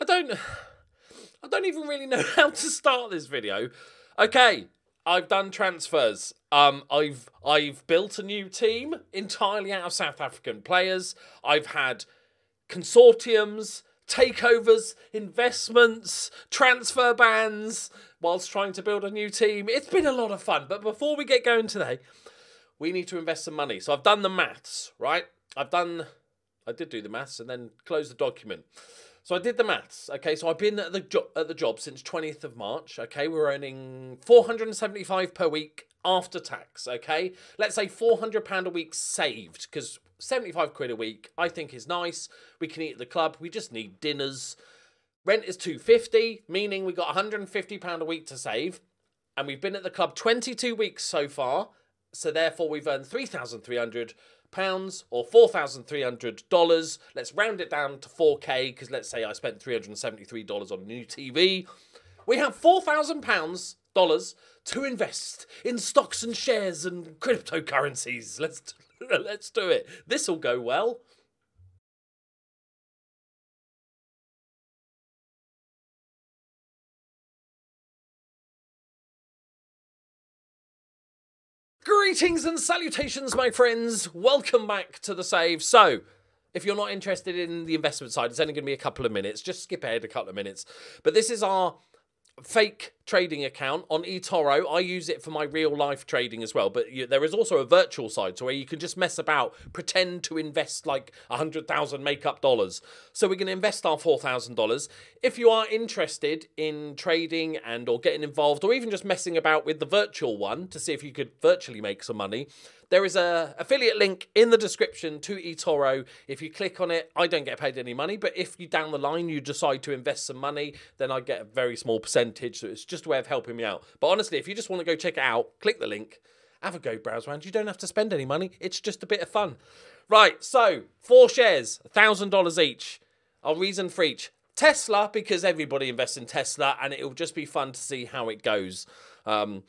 I don't I don't even really know how to start this video. Okay, I've done transfers. Um I've I've built a new team entirely out of South African players. I've had consortiums, takeovers, investments, transfer bans whilst trying to build a new team. It's been a lot of fun. But before we get going today, we need to invest some money. So I've done the maths, right? I've done I did do the maths and then close the document. So I did the maths. Okay, so I've been at the job at the job since 20th of March. Okay, we're earning 475 per week after tax. Okay, let's say 400 pound a week saved because 75 quid a week I think is nice. We can eat at the club. We just need dinners. Rent is 250, meaning we got 150 pound a week to save, and we've been at the club 22 weeks so far. So therefore, we've earned 3,300 pounds or $4,300. Let's round it down to 4K because let's say I spent $373 on a new TV. We have 4,000 pounds dollars to invest in stocks and shares and cryptocurrencies. Let's let's do it. This will go well. Greetings and salutations, my friends. Welcome back to the save. So, if you're not interested in the investment side, it's only going to be a couple of minutes. Just skip ahead a couple of minutes. But this is our fake trading account on eToro. I use it for my real life trading as well, but you, there is also a virtual side, so where you can just mess about, pretend to invest like a hundred thousand makeup dollars. So we're going to invest our four thousand dollars. If you are interested in trading and or getting involved, or even just messing about with the virtual one to see if you could virtually make some money, there is a affiliate link in the description to eToro. If you click on it, I don't get paid any money, but if you down the line you decide to invest some money, then I get a very small percentage. So it's just a way of helping me out. But honestly, if you just want to go check it out, click the link, have a go browse around. You don't have to spend any money. It's just a bit of fun. Right, so four shares, thousand dollars each. I'll reason for each. Tesla, because everybody invests in Tesla, and it'll just be fun to see how it goes. Um,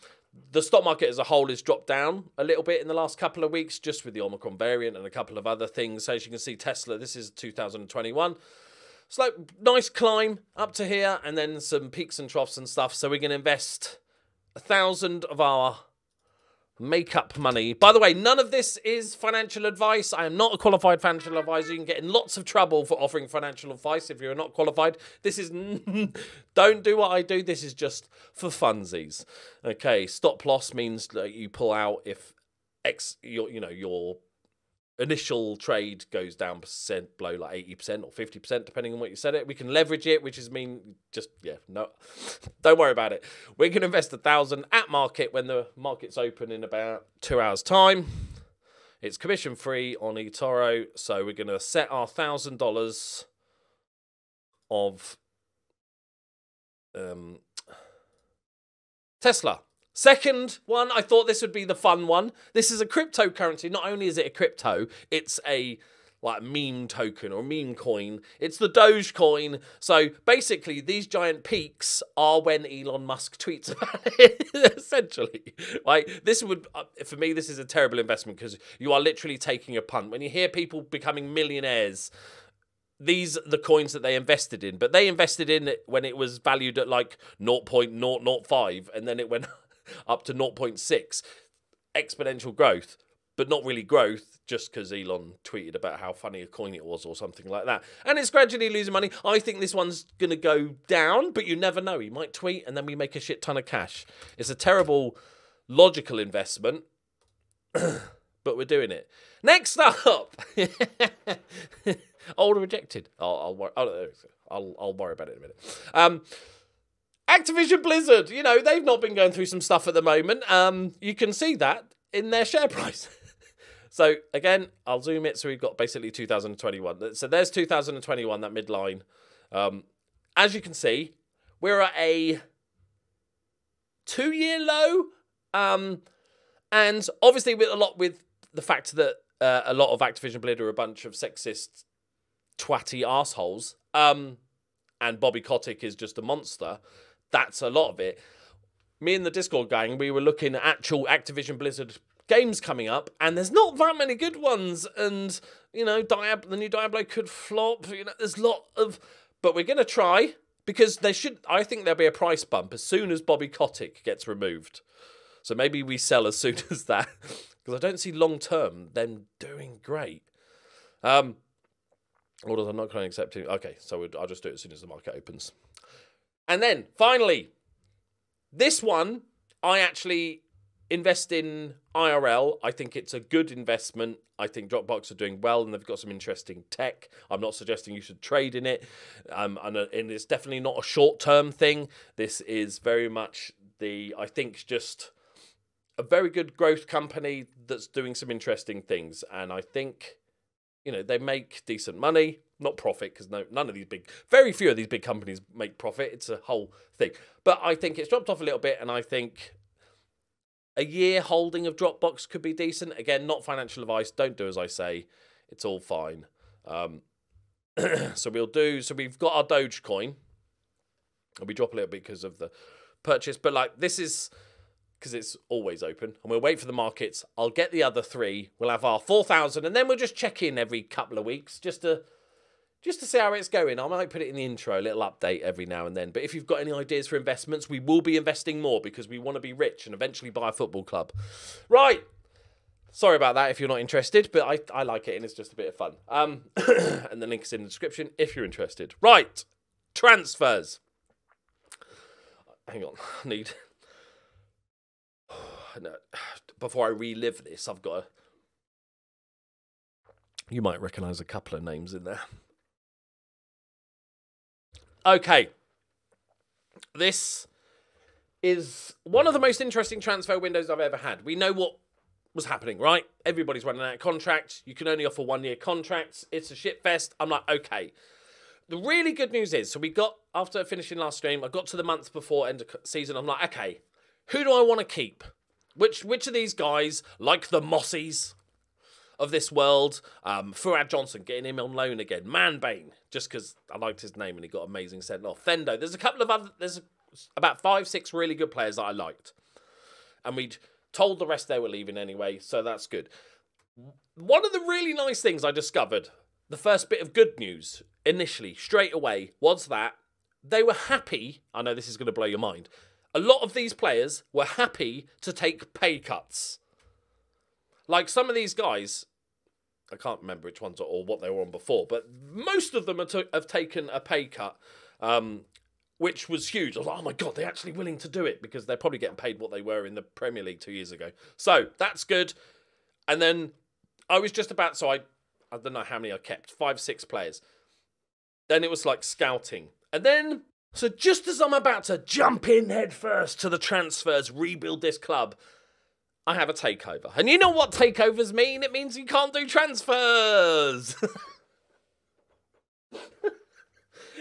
the stock market as a whole has dropped down a little bit in the last couple of weeks, just with the Omicron variant and a couple of other things. So as you can see, Tesla, this is 2021. Slow, nice climb up to here, and then some peaks and troughs and stuff. So we're going to invest a thousand of our makeup money. By the way, none of this is financial advice. I am not a qualified financial advisor. You can get in lots of trouble for offering financial advice if you're not qualified. This is don't do what I do. This is just for funsies. Okay, stop loss means that you pull out if X your you know your initial trade goes down percent below like 80% or 50% depending on what you set it. We can leverage it which is mean just yeah no don't worry about it. We can invest a thousand at market when the market's open in about two hours time. It's commission free on eToro so we're going to set our thousand dollars of um Tesla Second one, I thought this would be the fun one. This is a cryptocurrency. Not only is it a crypto, it's a like meme token or meme coin. It's the Dogecoin. So basically, these giant peaks are when Elon Musk tweets about it. essentially, like this would uh, for me, this is a terrible investment because you are literally taking a punt. When you hear people becoming millionaires these the coins that they invested in, but they invested in it when it was valued at like 0.005 and then it went up to 0.6 exponential growth but not really growth just because Elon tweeted about how funny a coin it was or something like that. And it's gradually losing money. I think this one's going to go down, but you never know. He might tweet and then we make a shit ton of cash. It's a terrible logical investment, but we're doing it. Next up, old rejected. I'll, I'll, I'll, I'll, I'll worry about it in a minute. Um, Activision Blizzard, you know, they've not been going through some stuff at the moment. Um, you can see that in their share price. so again, I'll zoom it. So we've got basically 2021. So there's 2021, that midline. Um, as you can see, we're at a two-year low. Um, and obviously with a lot with the fact that uh, a lot of Activision Blizzard are a bunch of sexist, twatty assholes. Um, and Bobby Kotick is just a monster that's a lot of it. Me and the Discord gang, we were looking at actual Activision Blizzard games coming up, and there's not that many good ones. And you know, Diab- the new Diablo could flop. You know, there's a lot of but we're going to try because there should. I think there'll be a price bump as soon as Bobby Kotick gets removed. So maybe we sell as soon as that because I don't see long term them doing great. Um, orders I'm not going currently accepting. Okay, so I'll just do it as soon as the market opens. And then finally, this one I actually invest in IRL. I think it's a good investment. I think Dropbox are doing well and they've got some interesting tech. I'm not suggesting you should trade in it. Um, and, uh, and it's definitely not a short term thing. This is very much the, I think, just a very good growth company that's doing some interesting things. And I think, you know, they make decent money, not profit, because no, none of these big, very few of these big companies make profit. It's a whole thing. But I think it's dropped off a little bit. And I think a year holding of Dropbox could be decent. Again, not financial advice. Don't do as I say. It's all fine. Um, so we'll do. So we've got our Dogecoin, and we drop a little bit because of the purchase. But like this is because it's always open, and we'll wait for the markets. I'll get the other three. We'll have our four thousand, and then we'll just check in every couple of weeks just to just to see how it's going. I might put it in the intro, a little update every now and then. But if you've got any ideas for investments, we will be investing more because we want to be rich and eventually buy a football club. Right. Sorry about that if you're not interested, but I, I like it and it's just a bit of fun. Um, and the link is in the description if you're interested. Right. Transfers. Hang on. I need. Before I relive this, I've got a. You might recognise a couple of names in there. Okay. This is one of the most interesting transfer windows I've ever had. We know what was happening, right? Everybody's running out of contracts. You can only offer one year contracts. It's a shit fest. I'm like, okay. The really good news is, so we got, after finishing last stream, I got to the month before end of season. I'm like, okay, who do I want to keep? Which which of these guys, like the Mossies, of this world. Um, Fuad Johnson getting him on loan again. Manbane, just because I liked his name and he got amazing sent off. Thendo, there's a couple of other, there's about five, six really good players that I liked. And we'd told the rest they were leaving anyway, so that's good. One of the really nice things I discovered, the first bit of good news initially, straight away, was that they were happy. I know this is going to blow your mind. A lot of these players were happy to take pay cuts. Like some of these guys, I can't remember which ones or what they were on before, but most of them have taken a pay cut, um, which was huge. I was like, oh my god, they're actually willing to do it because they're probably getting paid what they were in the Premier League two years ago. So that's good. And then I was just about so I I don't know how many I kept five six players. Then it was like scouting, and then so just as I'm about to jump in headfirst to the transfers, rebuild this club. I have a takeover. And you know what takeovers mean? It means you can't do transfers.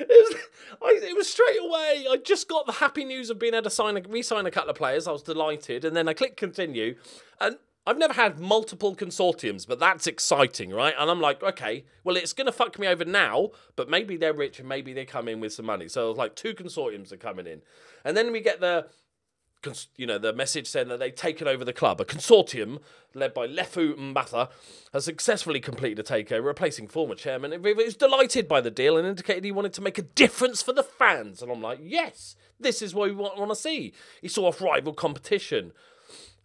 It was, I, it was straight away. I just got the happy news of being able to sign a, re-sign a couple of players. I was delighted, and then I clicked continue, and I've never had multiple consortiums, but that's exciting, right? And I'm like, okay, well, it's gonna fuck me over now, but maybe they're rich and maybe they come in with some money. So like two consortiums are coming in, and then we get the you know, the message saying that they've taken over the club. A consortium led by Lefu Mbatha has successfully completed a takeover, replacing former chairman. He was delighted by the deal and indicated he wanted to make a difference for the fans. And I'm like, yes, this is what we want, want to see. He saw off rival competition.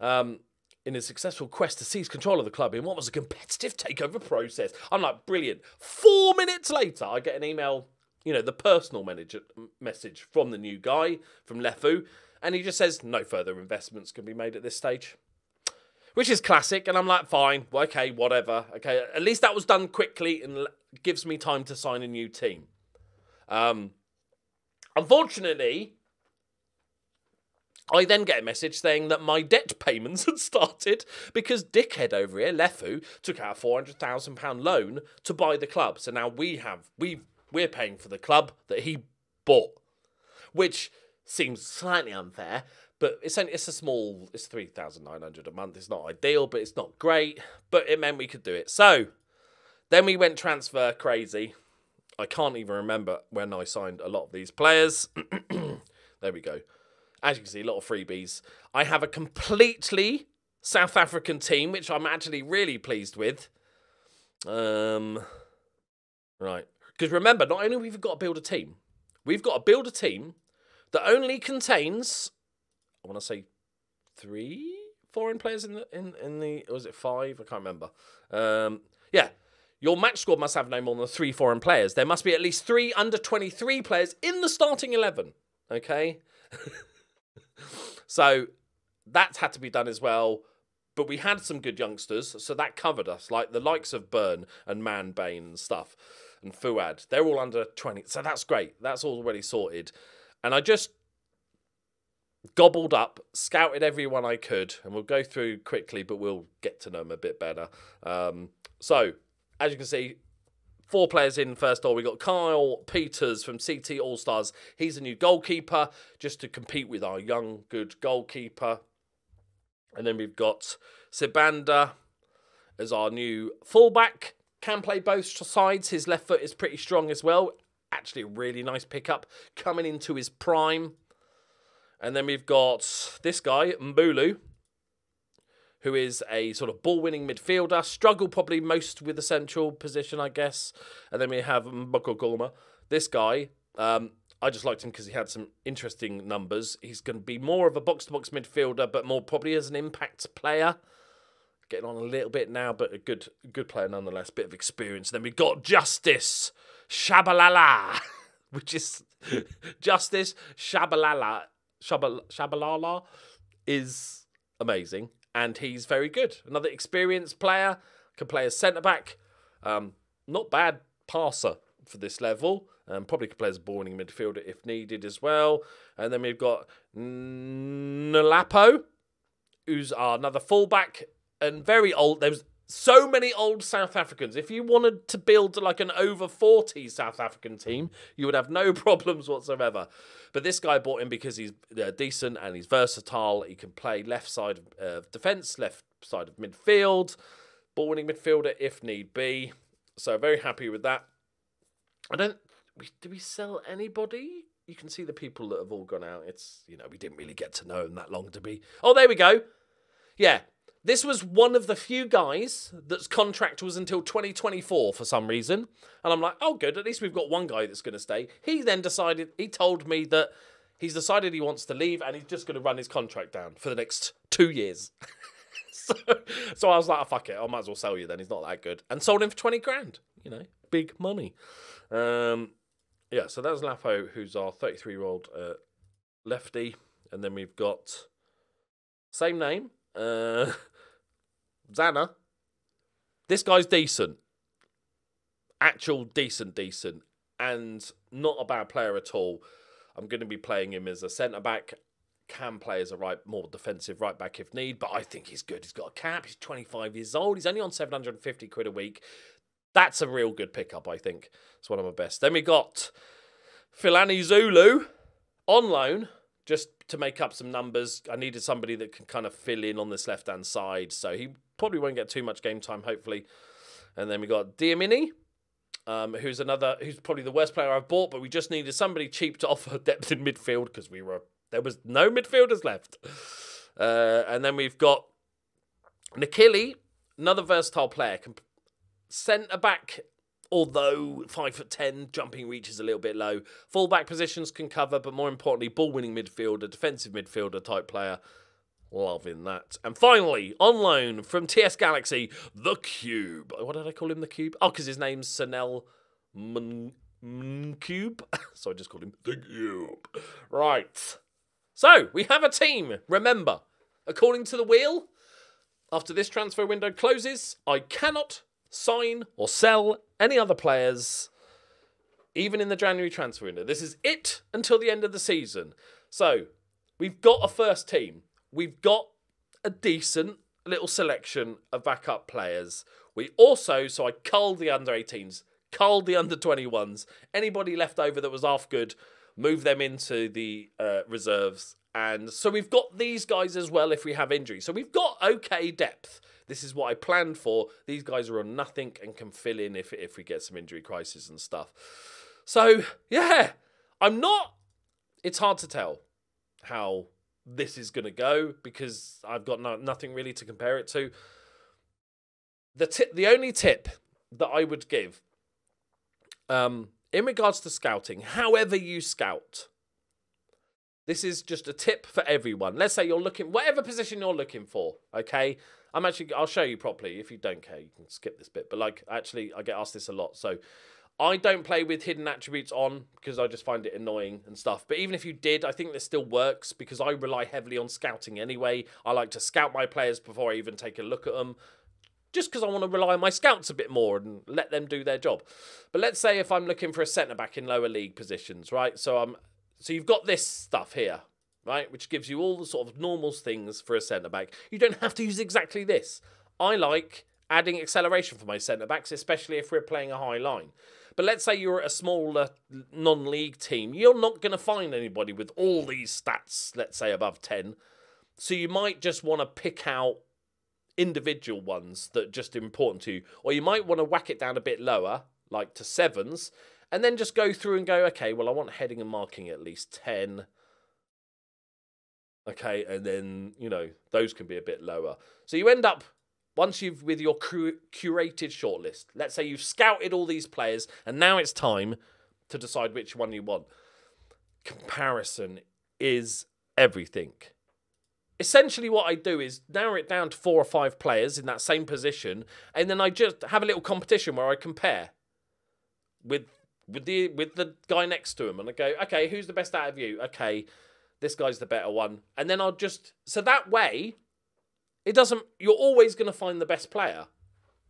Um, in his successful quest to seize control of the club in what was a competitive takeover process. I'm like, brilliant. Four minutes later, I get an email, you know, the personal manager message from the new guy, from Lefu, and he just says no further investments can be made at this stage. Which is classic, and I'm like, fine, okay, whatever. Okay, at least that was done quickly and gives me time to sign a new team. Um, unfortunately, I then get a message saying that my debt payments had started because dickhead over here, Lefu, took out a four hundred thousand pound loan to buy the club. So now we have we we're paying for the club that he bought, which seems slightly unfair, but it's only, it's a small it's three thousand nine hundred a month. It's not ideal, but it's not great. But it meant we could do it. So then we went transfer crazy. I can't even remember when I signed a lot of these players. there we go. As you can see, a lot of freebies. I have a completely South African team, which I'm actually really pleased with. Um, right. Because remember, not only we've got to build a team, we've got to build a team that only contains, I want to say, three foreign players in the in in the was it five? I can't remember. Um, yeah, your match squad must have no more than three foreign players. There must be at least three under twenty three players in the starting eleven. Okay, so that's had to be done as well. But we had some good youngsters, so that covered us, like the likes of Byrne and Manbane and stuff, and Fuad. They're all under 20, so that's great. That's already sorted. And I just gobbled up, scouted everyone I could, and we'll go through quickly, but we'll get to know them a bit better. Um, so, as you can see, four players in first all. We got Kyle Peters from CT All Stars. He's a new goalkeeper, just to compete with our young, good goalkeeper. And then we've got Sibanda as our new fullback. Can play both sides. His left foot is pretty strong as well. Actually, a really nice pickup coming into his prime. And then we've got this guy, Mbulu, who is a sort of ball winning midfielder. Struggled probably most with the central position, I guess. And then we have Mbokogolma. This guy, um, I just liked him because he had some interesting numbers. He's going to be more of a box to box midfielder, but more probably as an impact player. Getting on a little bit now, but a good good player nonetheless. Bit of experience. Then we've got Justice Shabalala, which is Justice Shabalala. Shabal, Shabalala is amazing, and he's very good. Another experienced player can play as centre back. Um, not bad passer for this level. Um, probably could play as a bowling midfielder if needed as well. And then we've got Nalapo, who's another fullback and very old. There's so many old South Africans. If you wanted to build like an over 40 South African team, you would have no problems whatsoever. But this guy bought him because he's uh, decent and he's versatile. He can play left side of uh, defence, left side of midfield, ball winning midfielder if need be. So very happy with that. I don't we did we sell anybody? You can see the people that have all gone out. It's you know we didn't really get to know them that long to be. Oh, there we go. Yeah, this was one of the few guys that's contract was until 2024 for some reason, and I'm like, oh, good. At least we've got one guy that's going to stay. He then decided. He told me that he's decided he wants to leave, and he's just going to run his contract down for the next two years. so, so I was like, oh, fuck it. I might as well sell you then. He's not that good, and sold him for 20 grand. You know, big money. Um, yeah, so that's Lapo, who's our 33 year old uh, lefty. And then we've got same name, uh, Zana. This guy's decent. Actual decent, decent. And not a bad player at all. I'm going to be playing him as a centre back. Can play as a right, more defensive right back if need, but I think he's good. He's got a cap. He's 25 years old. He's only on 750 quid a week. That's a real good pickup, I think. It's one of my best. Then we got Philani Zulu on loan, just to make up some numbers. I needed somebody that can kind of fill in on this left hand side, so he probably won't get too much game time, hopefully. And then we got Diamini, um, who's another, who's probably the worst player I've bought, but we just needed somebody cheap to offer depth in midfield because we were there was no midfielders left. Uh, and then we've got Nikili, another versatile player, centre back although five foot ten, jumping reach is a little bit low. Fullback positions can cover, but more importantly, ball winning midfielder, defensive midfielder type player. Loving that. And finally, on loan from TS Galaxy, the Cube. What did I call him? The Cube? Oh, because his name's Sanel Cube. so I just called him the Cube. Right. So we have a team. Remember, according to the wheel, after this transfer window closes, I cannot sign or sell any other players, even in the January transfer window. This is it until the end of the season. So we've got a first team. We've got a decent little selection of backup players. We also, so I culled the under 18s, culled the under 21s. Anybody left over that was half good, move them into the uh, reserves. And so we've got these guys as well if we have injuries. So we've got okay depth. This is what I planned for. These guys are on nothing and can fill in if if we get some injury crisis and stuff. So yeah, I'm not. It's hard to tell how this is going to go because I've got no, nothing really to compare it to. The tip, the only tip that I would give Um, in regards to scouting, however you scout, this is just a tip for everyone. Let's say you're looking, whatever position you're looking for, okay? I'm actually, I'll show you properly. If you don't care, you can skip this bit. But like, actually, I get asked this a lot. So I don't play with hidden attributes on because I just find it annoying and stuff. But even if you did, I think this still works because I rely heavily on scouting anyway. I like to scout my players before I even take a look at them. Just because I want to rely on my scouts a bit more and let them do their job. But let's say if I'm looking for a centre back in lower league positions, right? So I'm so you've got this stuff here, right? Which gives you all the sort of normal things for a centre back. You don't have to use exactly this. I like adding acceleration for my centre backs, especially if we're playing a high line. But let's say you're at a smaller non league team, you're not going to find anybody with all these stats, let's say above 10. So you might just want to pick out individual ones that just important to you. Or you might want to whack it down a bit lower, like to sevens, and then just go through and go, okay, well, I want heading and marking at least 10. Okay, and then, you know, those can be a bit lower. So you end up once you've with your curated shortlist, let's say you've scouted all these players, and now it's time to decide which one you want. Comparison is everything. Essentially, what I do is narrow it down to four or five players in that same position, and then I just have a little competition where I compare with with the with the guy next to him, and I go, okay, who's the best out of you? Okay, this guy's the better one, and then I'll just so that way it doesn't. You're always going to find the best player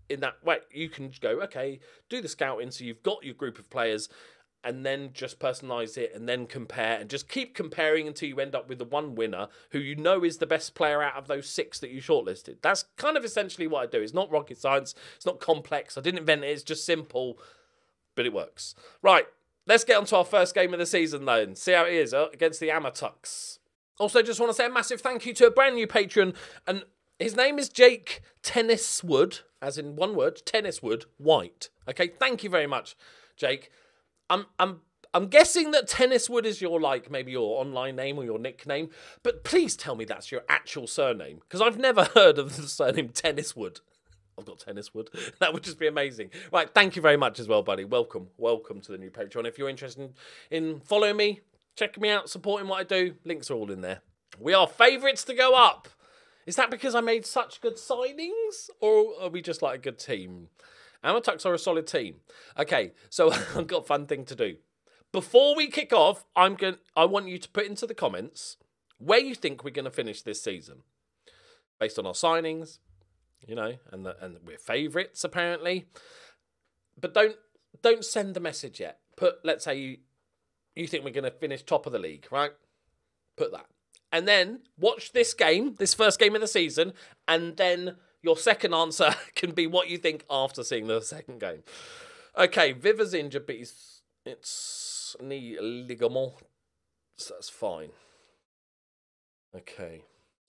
in that way. You can go, okay, do the scouting, so you've got your group of players, and then just personalize it, and then compare, and just keep comparing until you end up with the one winner who you know is the best player out of those six that you shortlisted. That's kind of essentially what I do. It's not rocket science. It's not complex. I didn't invent it. It's just simple, but it works. Right. Let's get on to our first game of the season, though, and see how it is uh, against the AmaTuks. Also, just want to say a massive thank you to a brand new patron, and his name is Jake Tenniswood, as in one word, Tenniswood White. Okay, thank you very much, Jake. I'm I'm I'm guessing that Tenniswood is your like maybe your online name or your nickname, but please tell me that's your actual surname because I've never heard of the surname Tenniswood. I've got tennis wood. That would just be amazing. Right, thank you very much as well, buddy. Welcome, welcome to the new Patreon. If you're interested in following me, checking me out, supporting what I do, links are all in there. We are favourites to go up. Is that because I made such good signings, or are we just like a good team? AmaTuks are a solid team. Okay, so I've got a fun thing to do. Before we kick off, I'm going. I want you to put into the comments where you think we're going to finish this season, based on our signings, you know, and the, and we're favourites apparently. But don't don't send the message yet. Put let's say you you think we're going to finish top of the league, right? Put that and then watch this game, this first game of the season, and then your second answer can be what you think after seeing the second game. Okay, Viva's injured, but he's, it's knee ligament, so that's fine. Okay,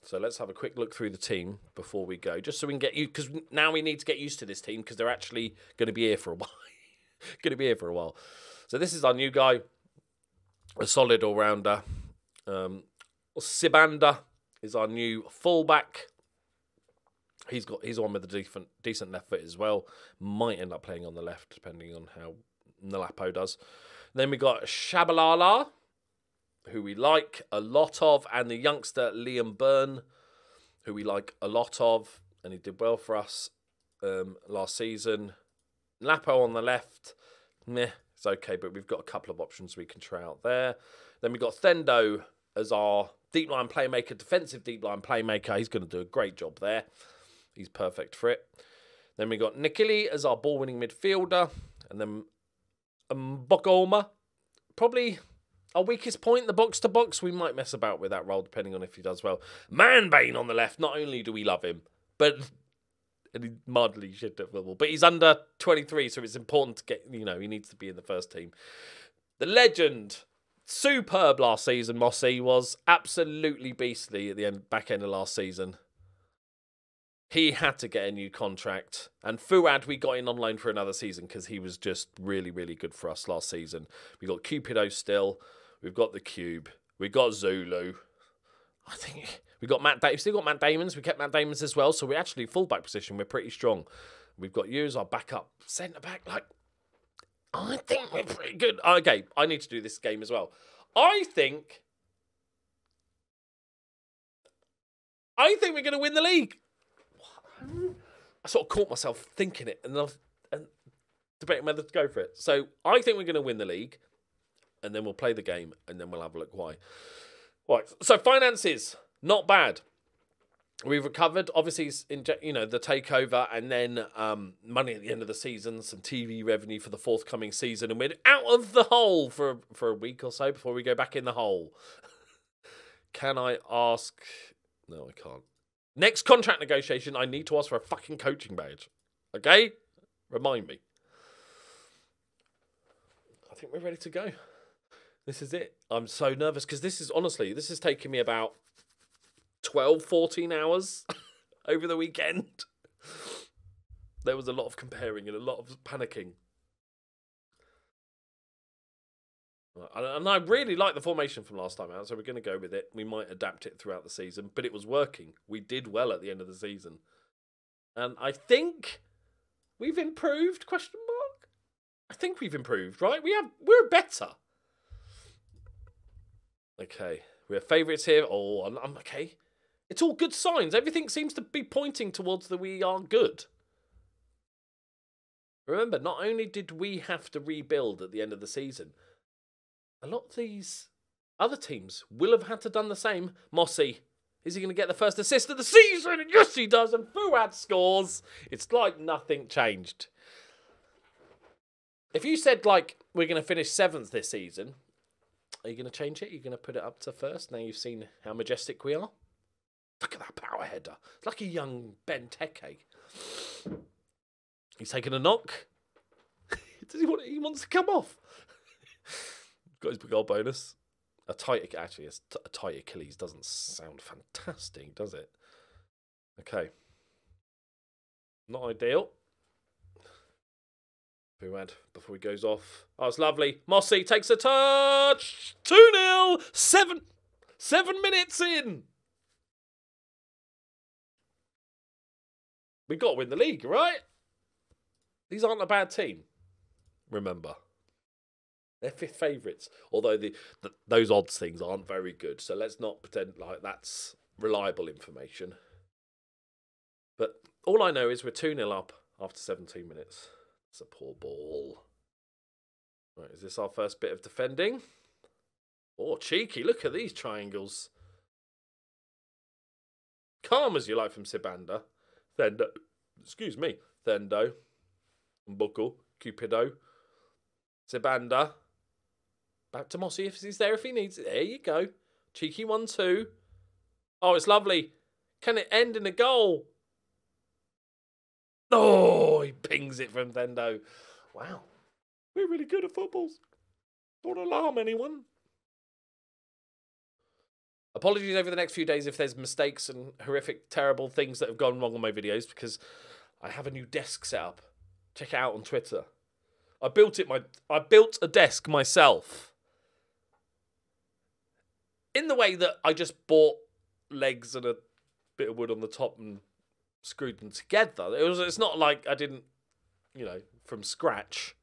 so let's have a quick look through the team before we go, just so we can get you, because now we need to get used to this team because they're actually going to be here for a while. going to be here for a while. So this is our new guy, a solid all rounder. Um, Sibanda is our new fullback. He's got he's on with a decent decent left foot as well. Might end up playing on the left depending on how Nalapo does. Then we got Shabalala, who we like a lot of, and the youngster Liam Byrne, who we like a lot of, and he did well for us um, last season. Lapo on the left, meh, it's okay, but we've got a couple of options we can try out there. Then we've got Thendo as our deep line playmaker, defensive deep line playmaker. He's going to do a great job there. He's perfect for it. Then we got Nikili as our ball winning midfielder. And then Mbogoma. Probably our weakest point, the box to box. We might mess about with that role depending on if he does well. Manbane on the left. Not only do we love him, but and he's mildly shit at football. But he's under 23, so it's important to get, you know, he needs to be in the first team. The legend, superb last season. Mossy was absolutely beastly at the end, back end of last season. He had to get a new contract, and Fuad we got in on loan for another season because he was just really, really good for us last season. We got Cupido still, we've got the Cube, we got Zulu. I think we got Matt. Da- still got Matt Damon's. We kept Matt Damon's as well, so we actually fullback position. We're pretty strong. We've got you as our backup centre back. Like I think we're pretty good. Oh, okay, I need to do this game as well. I think. I think we're going to win the league. I sort of caught myself thinking it and, and debating whether to go for it. So I think we're going to win the league, and then we'll play the game, and then we'll have a look why. Right. So finances not bad. We've recovered, obviously, you know the takeover, and then um, money at the end of the season, some TV revenue for the forthcoming season, and we're out of the hole for for a week or so before we go back in the hole. Can I ask? No, I can't. Next contract negotiation, I need to ask for a fucking coaching badge. Okay, remind me. I think we're ready to go. This is it. I'm so nervous because this is honestly, this is taking me about 12, 14 hours over the weekend. There was a lot of comparing and a lot of panicking. And I really like the formation from last time out, so we're going to go with it. We might adapt it throughout the season, but it was working. We did well at the end of the season, and I think we've improved. Question mark. I think we've improved, right? We have. We're better. Okay, we have favourites here. Oh, I'm, I'm okay. It's all good signs. Everything seems to be pointing towards that we are good. Remember, not only did we have to rebuild at the end of the season, a lot of these other teams will have had to done the same. Mossy, is he going to get the first assist of the season? Yes, he does. And Fuad scores. It's like nothing changed. If you said, like, we're going to finish seventh this season, are you going to change it? You're going to put it up to first now you've seen how majestic we are? Look at that power header. It's like a young Benteke. He's taking a knock. Does he want? He wants to come off. Got his goal bonus. A tight, actually, a tight Achilles doesn't sound fantastic, does it? Okay. Not ideal. Fuad before he goes off. Oh, it's lovely. Mossy takes a touch. 2 0. Seven, seven minutes in. we got to win the league, right? These aren't a bad team. Remember, they're fifth favourites. Although the, the those odds things aren't very good, so let's not pretend like that's reliable information. But all I know is we're 2 0 up after 17 minutes. It's a poor ball. Right, is this our first bit of defending? Oh, cheeky. Look at these triangles. Calm as you like from Sibanda. Thendo, excuse me, Thendo, Buckle, Cupido, Sibanda. Back to Mossy if he's there if he needs it. There you go. Cheeky one, two. Oh, it's lovely. Can it end in a goal? Oh, he pings it from Thendo. Wow. We're really good at footballs. Don't alarm anyone. Apologies over the next few days if there's mistakes and horrific, terrible things that have gone wrong on my videos because I have a new desk set up. Check it out on Twitter. I built it my I built a desk myself. In the way that I just bought legs and a bit of wood on the top and screwed them together. It was it's not like I didn't, you know, from scratch.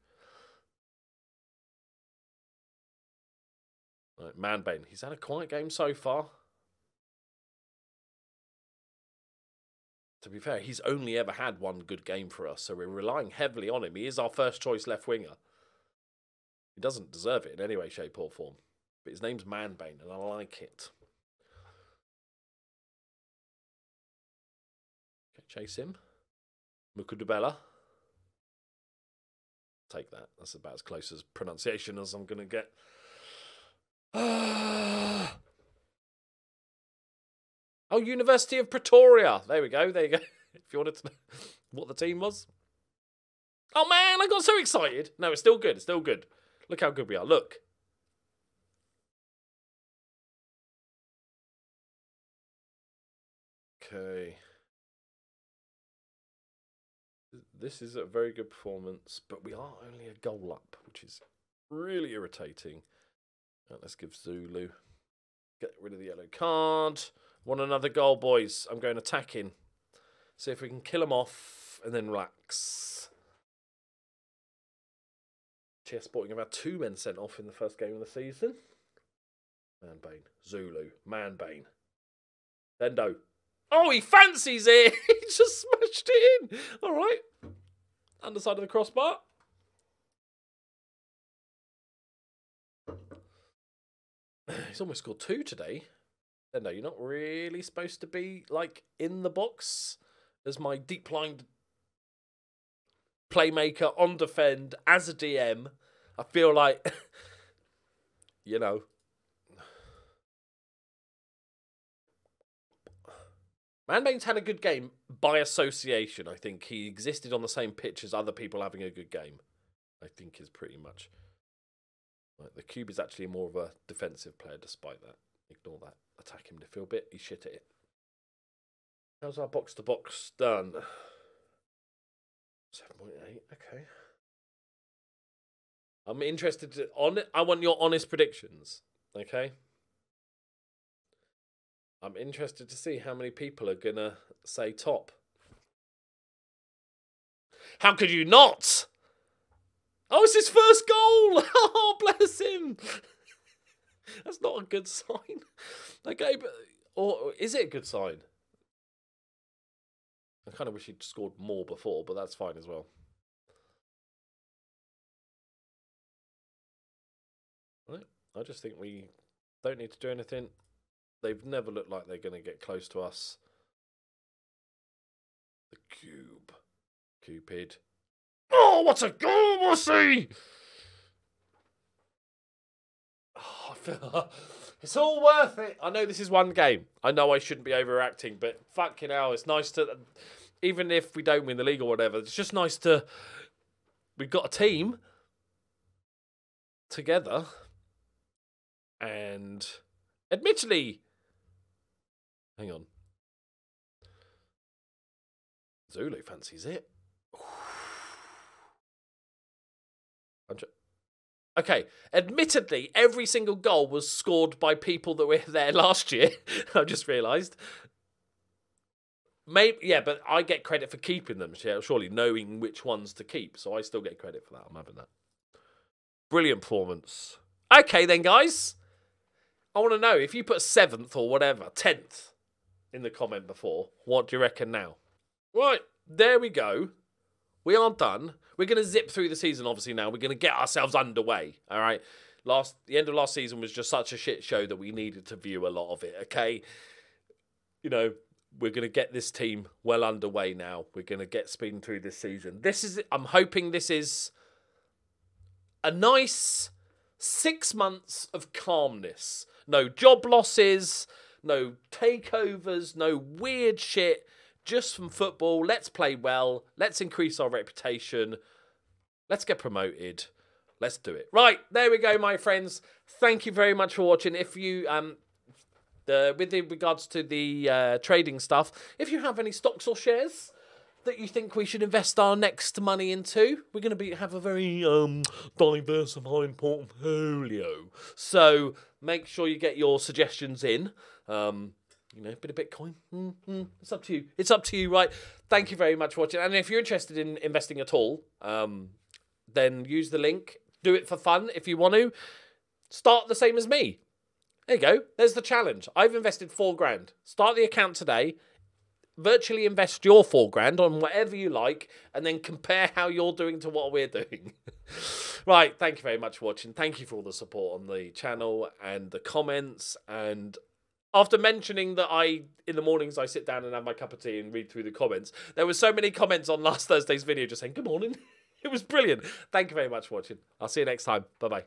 Right, Manbane, he's had a quiet game so far. To be fair, he's only ever had one good game for us, so we're relying heavily on him. He is our first choice left winger. He doesn't deserve it in any way, shape, or form. But his name's Manbane, and I like it. Chase him. Mukudubela. Take that. That's about as close as pronunciation as I'm going to get. oh, University of Pretoria. There we go. There you go. if you wanted to know what the team was. Oh man, I got so excited. No, it's still good. It's still good. Look how good we are. Look. Okay. This is a very good performance, but we are only a goal up, which is really irritating. Right, let's give Zulu. Get rid of the yellow card. Want another goal, boys. I'm going attacking. See if we can kill them off and then relax. TS Sporting have had two men sent off in the first game of the season. Manbane, Zulu, Manbane, Thendo. Oh, he fancies it. he just smashed it in. All right. Underside of the crossbar. He's almost scored two today. Thendo, you're not really supposed to be like in the box as my deep lined playmaker on defend as a DM. I feel like, you know, Manbane's had a good game by association. I think he existed on the same pitch as other people having a good game. I think is pretty much. Like the cube is actually more of a defensive player, despite that. Ignore that attacking midfield bit. He shit at it. How's our box to box done? Seven point eight. Okay. I'm interested to, on. I want your honest predictions. Okay. I'm interested to see how many people are gonna say top. How could you not? Oh, it's his first goal! Oh, bless him! That's not a good sign. Okay, but or is it a good sign? I kind of wish he'd scored more before, but that's fine as well. I just think we don't need to do anything. They've never looked like they're going to get close to us. The cube. Cupid. Oh, what a goal, Mossy! Oh, feel, it's all worth it. I know this is one game. I know I shouldn't be overacting, but fucking hell, it's nice to, even if we don't win the league or whatever, it's just nice to, we've got a team together. And admittedly, hang on. Zulu fancies it. Okay, admittedly, every single goal was scored by people that were there last year. I just realised. Maybe yeah, but I get credit for keeping them. Surely knowing which ones to keep, so I still get credit for that. I'm having that. Brilliant performance. Okay, then, guys. I want to know if you put seventh or whatever, tenth in the comment before. What do you reckon now? Right, there we go. We are done. We're going to zip through the season, obviously, now. We're going to get ourselves underway, all right? Last The end of last season was just such a shit show that we needed to view a lot of it, okay? You know, we're going to get this team well underway now. We're going to get speeding through this season. This is, I'm hoping this is a nice six months of calmness. No job losses, no takeovers, no weird shit just from football. Let's play well. Let's increase our reputation. Let's get promoted. Let's do it. Right, there we go, my friends. Thank you very much for watching. If you um the with regards to the uh, trading stuff, if you have any stocks or shares that you think we should invest our next money into, we're going to be have a very um diversified portfolio. So make sure you get your suggestions in. Um, you know, a bit of Bitcoin. Mm-hmm. It's up to you. It's up to you, right? Thank you very much for watching. And if you're interested in investing at all, um, then use the link. Do it for fun if you want to. Start the same as me. There you go. There's the challenge. I've invested four grand. Start the account today. Virtually invest your four grand on whatever you like, and then compare how you're doing to what we're doing. right. Thank you very much for watching. Thank you for all the support on the channel and the comments and after mentioning that I in the mornings I sit down and have my cup of tea and read through the comments, there were so many comments on last Thursday's video just saying good morning. it was brilliant. Thank you very much for watching. I'll see you next time. Bye bye.